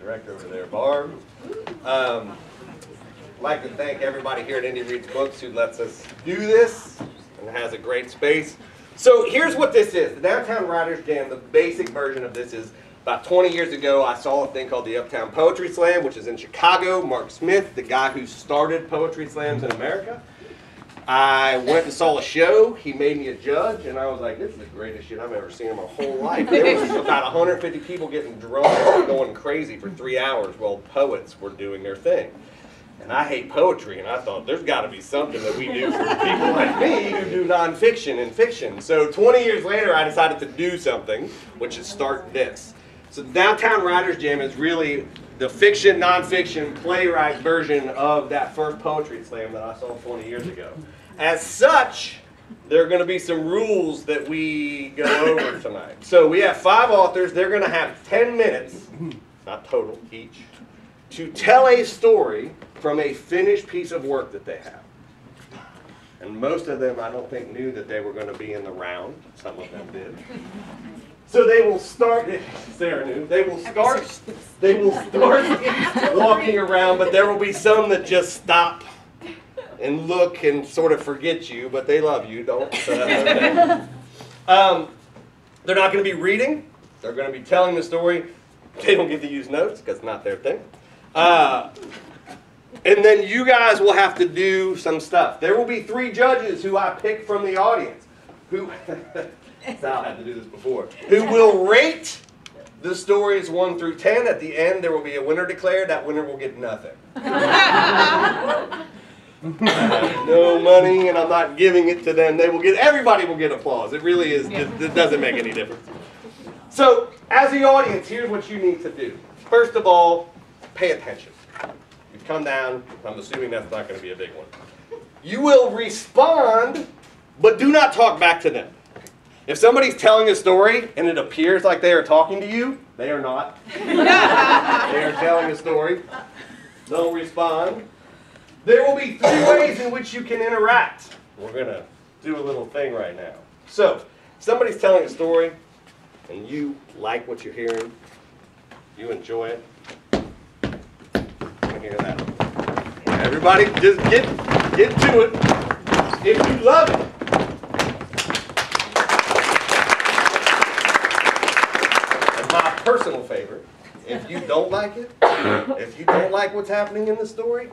director over there, Barb. Um, I'd like to thank everybody here at Indy Reads Books who lets us do this and has a great space. So here's what this is. The Downtown Writers Jam, the basic version of this is about 20 years ago, I saw a thing called the Uptown Poetry Slam, which is in Chicago. Marc Smith, the guy who started poetry slams in America. I went and saw a show. He made me a judge, and I was like, "This is the greatest shit I've ever seen in my whole life." There was about 150 people getting drunk, and going crazy for three hours while poets were doing their thing. And I hate poetry, and I thought there's got to be something that we do for people like me who do nonfiction and fiction. So 20 years later, I decided to do something, which is start this. So the Downtown Writers Jam is really the fiction, nonfiction, playwright version of that first poetry slam that I saw 20 years ago. As such, there are going to be some rules that we go over tonight. So we have five authors. They're going to have 10 minutes, not total, each, to tell a story from a finished piece of work that they have. And most of them, I don't think, knew that they were going to be in the round. Some of them did. So they will start. Sarah knew. They will start. They will start walking around, but there will be some that just stop and look and sort of forget you, but they love you. Don't. Uh, um, they're not going to be reading. They're going to be telling the story. They don't get to use notes because it's not their thing. Uh, and then you guys will have to do some stuff. There will be three judges who I pick from the audience who Sal had to do this before. Who will rate the stories 1 through 10. At the end, there will be a winner declared. That winner will get nothing. no money, and I'm not giving it to them. They will get, everybody will get applause. It really is, it, it doesn't make any difference. So, as the audience, here's what you need to do. First of all, pay attention. You've come down, I'm assuming that's not going to be a big one. You will respond, but do not talk back to them. If somebody's telling a story and it appears like they are talking to you, they are not. they are telling a story. Don't respond. There will be three ways in which you can interact. We're going to do a little thing right now. So, somebody's telling a story and you like what you're hearing, you enjoy it. I hear that. Everybody just get get to it. If you love it, And my personal favorite, if you don't like it, if you don't like what's happening in the story,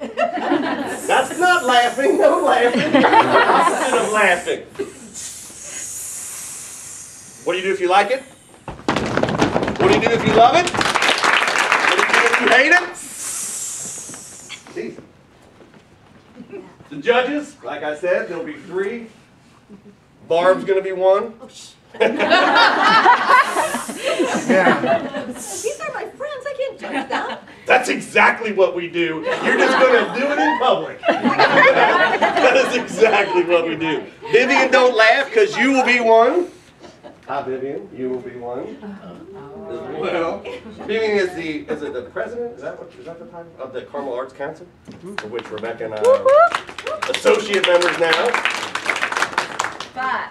that's not laughing, no laughing. Opposite of laughing. What do you do if you like it? What do you do if you love it? What do you do if you hate it? It's. The judges, like I said, there'll be three. Barb's gonna be one. Oh, yeah. These are my friends. I can't judge them. That's exactly what we do. You're just gonna do it in public. that is exactly what we do. Vivian, don't laugh because you will be one. Hi, Vivian. You will be one. As well, Vivian is the is it the president? Is that what is that the title of the Carmel Arts Council, mm-hmm. of which Rebecca and I are associate members now. But,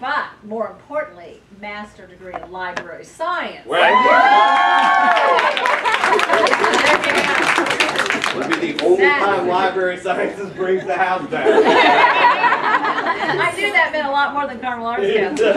but more importantly, master degree in library science. Right. Would be the only time library sciences brings the house down. I knew that meant a lot more than Carmel Arts Council. You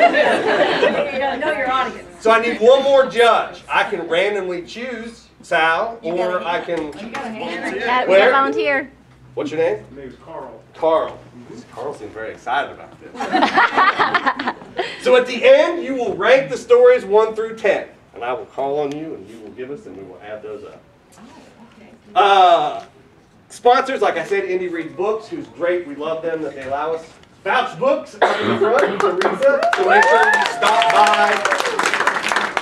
gotta know your audience. So I need one more judge. I can randomly choose Sal, or I can. We Where? got volunteer. What's your name? My name's Carl. Carl. Mm-hmm. Carl seems very excited about this. so at the end, you will rank the stories one through ten, and I will call on you, and you will give us, and we will add those up. Uh, sponsors, like I said, Indy Reads Books, who's great. We love them that they allow us. Vouch Books up in the front. So make sure you stop by.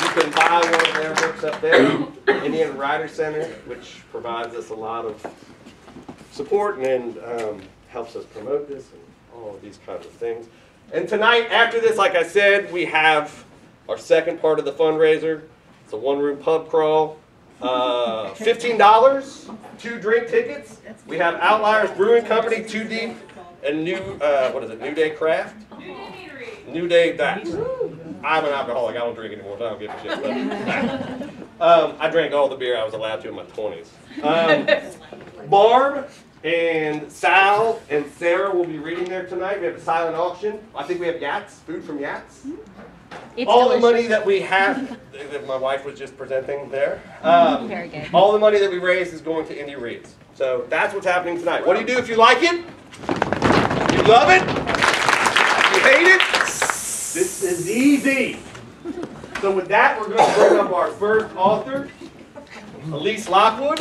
You can buy one of their books up there. Indiana Writer Center, which provides us a lot of support and um, helps us promote this and all of these kinds of things. And tonight, after this, like I said, we have our second part of the fundraiser. It's a one-room pub crawl. Uh, $15, two drink tickets. We have Outliers Brewing Company, Two Deep, and New, uh, what is it, New Day Craft? New Day, that. I'm an alcoholic. I don't drink anymore. So I don't give a shit. But, um, I drank all the beer I was allowed to in my 20s. Um, Barb and Sal and Sarah will be reading there tonight. We have a silent auction. I think we have Yats, food from Yats. It's all the money that we have, that my wife was just presenting there. Um, Very good. All the money that we raise is going to Indy Reads. So that's what's happening tonight. What do you do if you like it? You love it? You hate it? This is easy. So with that, we're going to bring up our first author, Elise Lockwood.